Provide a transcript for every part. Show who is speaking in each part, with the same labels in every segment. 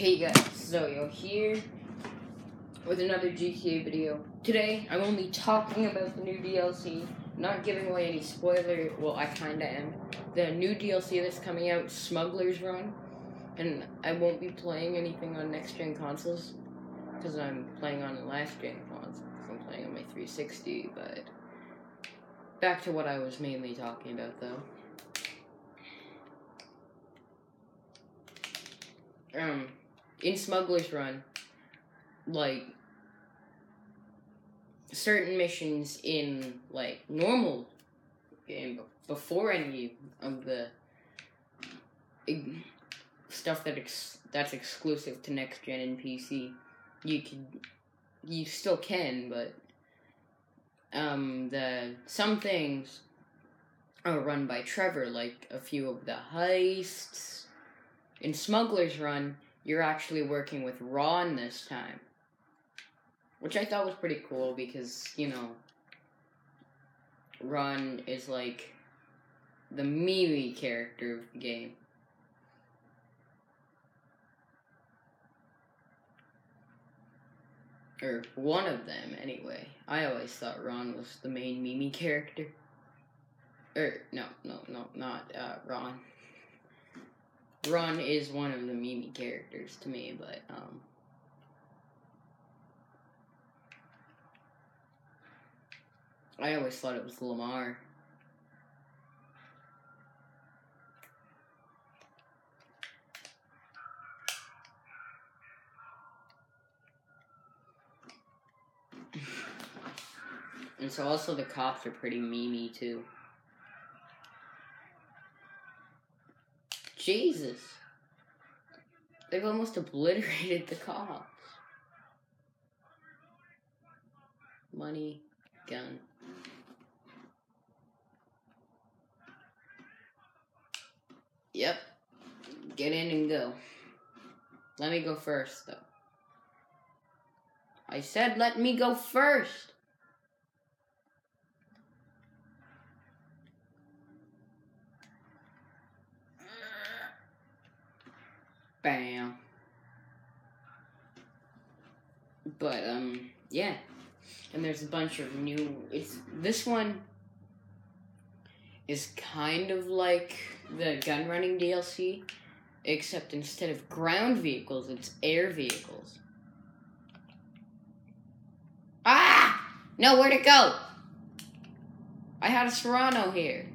Speaker 1: Hey guys, Zoyo here with another GTA video. Today, I'm only talking about the new DLC, not giving away any spoiler. Well, I kinda am. The new DLC that's coming out, Smuggler's Run, and I won't be playing anything on next gen consoles because I'm playing on last gen consoles. I'm playing on my 360, but back to what I was mainly talking about though. Um, in Smuggler's Run, like certain missions in like normal game before any of the stuff that ex- that's exclusive to next gen and PC, you could you still can, but um the some things are run by Trevor, like a few of the heists. In Smuggler's Run, you're actually working with Ron this time. Which I thought was pretty cool because, you know, Ron is like the Mimi character of the game. Or one of them, anyway. I always thought Ron was the main Mimi character. Or, no, no, no, not uh, Ron. Ron is one of the Mimi characters to me, but um I always thought it was Lamar. And so also the cops are pretty memey too. Jesus. They've almost obliterated the cops. Money, gun. Yep. Get in and go. Let me go first, though. I said let me go first. Bam. But um yeah. And there's a bunch of new it's this one is kind of like the gun running DLC except instead of ground vehicles it's air vehicles. Ah! No, where'd it go? I had a Serrano here.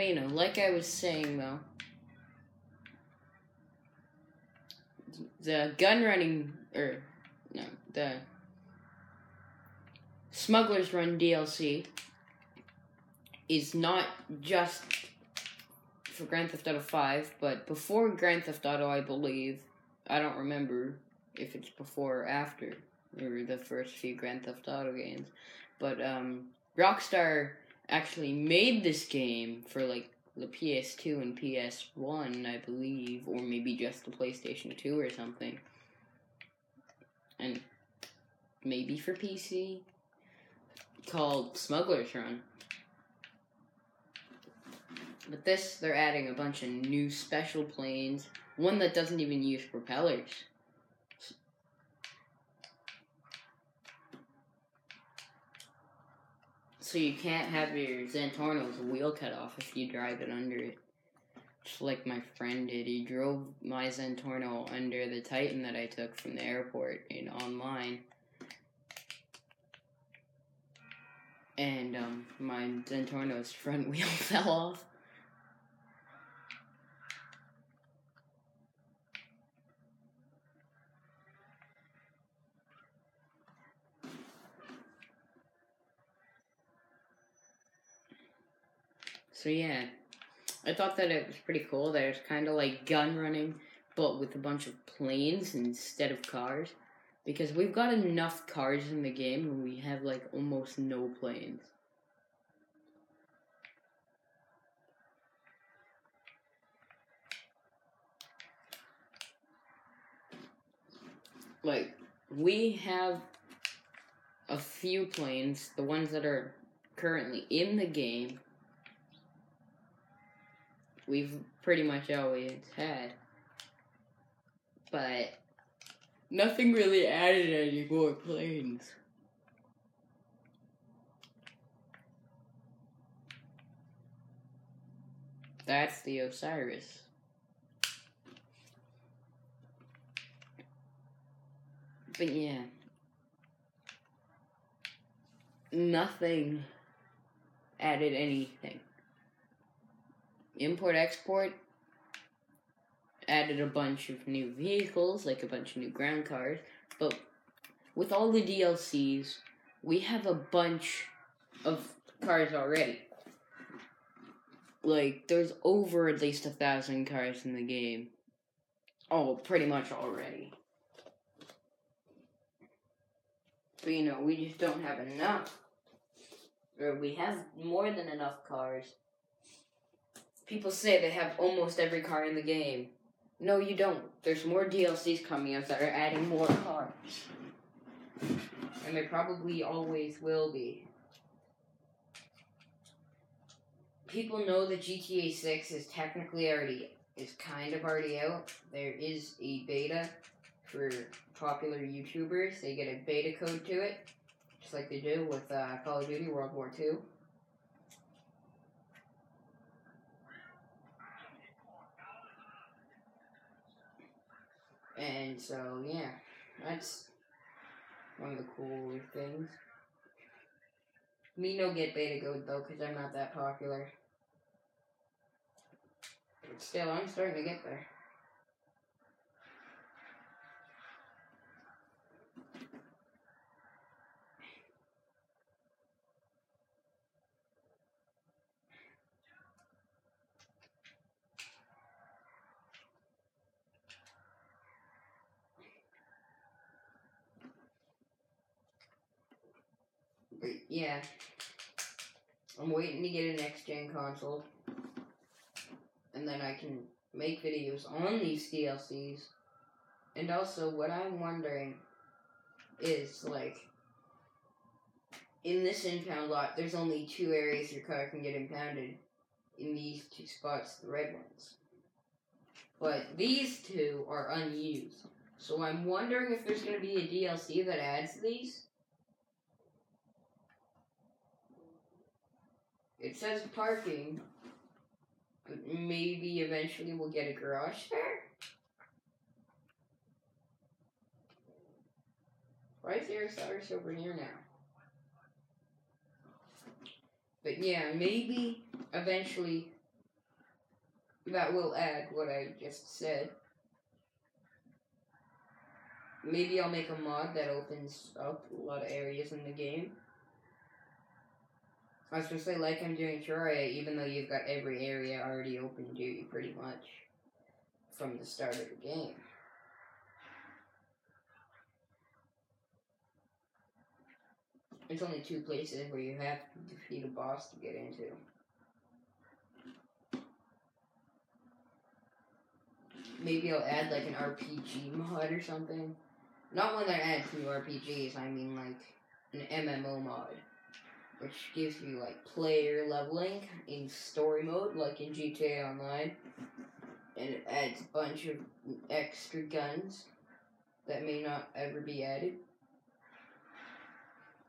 Speaker 1: But you know, like I was saying though, the gun running or no, the Smugglers Run DLC is not just for Grand Theft Auto 5, but before Grand Theft Auto, I believe. I don't remember if it's before or after or the first few Grand Theft Auto games, but um, Rockstar actually made this game for like the PS2 and PS1, I believe, or maybe just the PlayStation 2 or something. And maybe for PC called Smuggler's Run. But this, they're adding a bunch of new special planes, one that doesn't even use propellers. So you can't have your Zentorno's wheel cut off if you drive it under it. Just like my friend did. He drove my Zentorno under the Titan that I took from the airport and online. And um, my Zentorno's front wheel fell off. So yeah, I thought that it was pretty cool. That it's kind of like gun running, but with a bunch of planes instead of cars. Because we've got enough cars in the game, and we have like almost no planes. Like we have a few planes, the ones that are currently in the game we've pretty much always had. But nothing really added any more planes. That's the Osiris. But yeah. Nothing added anything. Import export added a bunch of new vehicles, like a bunch of new ground cars, but with all the DLCs, we have a bunch of cars already. Like, there's over at least a thousand cars in the game. Oh, pretty much already. But you know, we just don't have enough. Or we have more than enough cars. People say they have almost every car in the game. No, you don't. There's more DLCs coming out that are adding more cars. And there probably always will be. People know that GTA 6 is technically already, is kind of already out. There is a beta for popular YouTubers. They get a beta code to it, just like they do with uh, Call of Duty World War II. And so, yeah, that's one of the cooler things. Me no get beta code though, because I'm not that popular. But still, I'm starting to get there. But yeah. I'm waiting to get a next gen console. And then I can make videos on these DLCs. And also, what I'm wondering is like, in this impound lot, there's only two areas your car can get impounded. In these two spots, the red ones. But these two are unused. So I'm wondering if there's going to be a DLC that adds these. It says parking, but maybe eventually we'll get a garage there? Why is there a Cyrus over here now? But yeah, maybe eventually that will add what I just said. Maybe I'll make a mod that opens up a lot of areas in the game. Say, like I'm doing Terraria, even though you've got every area already open to you pretty much from the start of the game. There's only two places where you have to defeat a boss to get into. Maybe I'll add like an RPG mod or something. Not one that adds new RPGs, I mean like an MMO mod. Which gives you like player leveling in story mode, like in GTA Online. And it adds a bunch of extra guns that may not ever be added.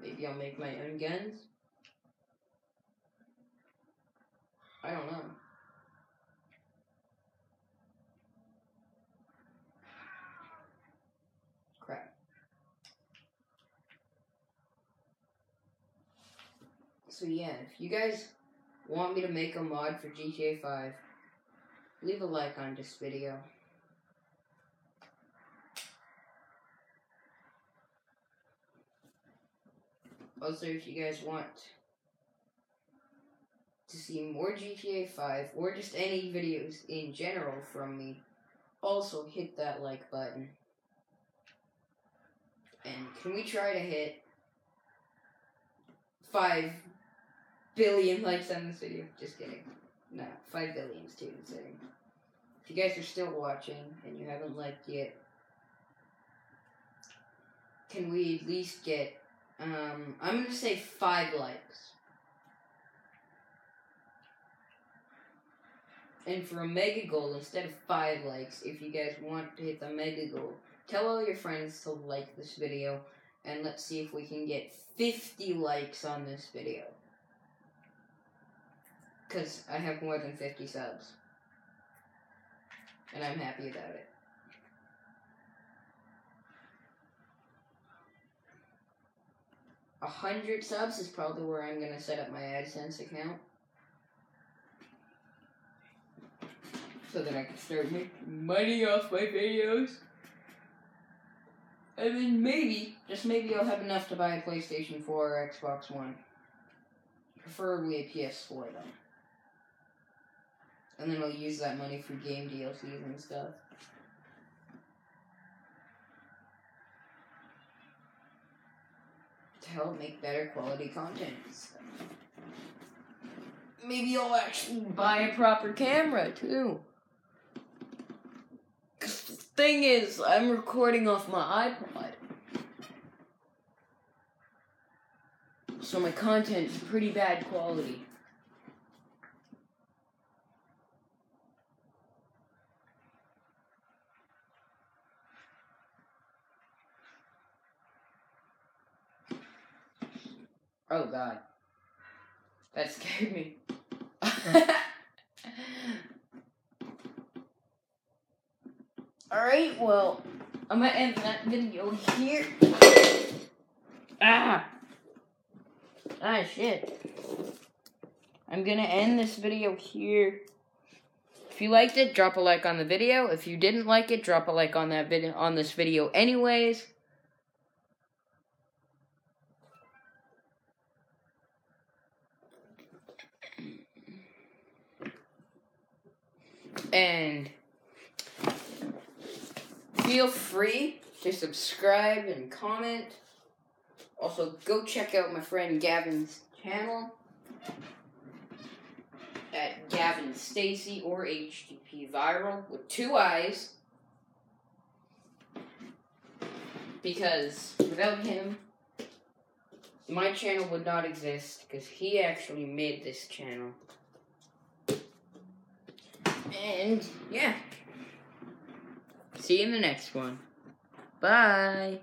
Speaker 1: Maybe I'll make my own guns. I don't know. So yeah, if you guys want me to make a mod for GTA 5, leave a like on this video. Also, if you guys want to see more GTA 5 or just any videos in general from me, also hit that like button. And can we try to hit 5 billion likes on this video? Just kidding. No, 5 billion is too insane. If you guys are still watching and you haven't liked yet, can we at least get um, I'm gonna say five likes. and for a mega goal, instead of five likes, if you guys want to hit the mega goal, tell all your friends to like this video, and let's see if we can get 50 likes on this video. Because I have more than 50 subs. And I'm happy about it. A hundred subs is probably where I'm gonna set up my AdSense account. So that I can start making money off my videos. And then maybe, just maybe I'll have enough to buy a PlayStation 4 or Xbox One. Preferably a PS4 though. And then I'll use that money for game DLCs and stuff. To help make better quality content. Maybe I'll actually buy a proper camera too. 'Cause the thing is, I'm recording off my iPod. So my content is pretty bad quality. Oh god. That scared me. Alright, well, I'm gonna end that video here. Ah! Ah, shit. I'm gonna end this video here. If you liked it, drop a like on the video. If you didn't like it, drop a like on that video on this video anyways. And feel free to subscribe and comment. Also, go check out my friend Gavin's channel at Gavin Stacy or HTP Viral with two eyes. Because without him, my channel would not exist because he actually made this channel. And yeah. See you in the next one. Bye.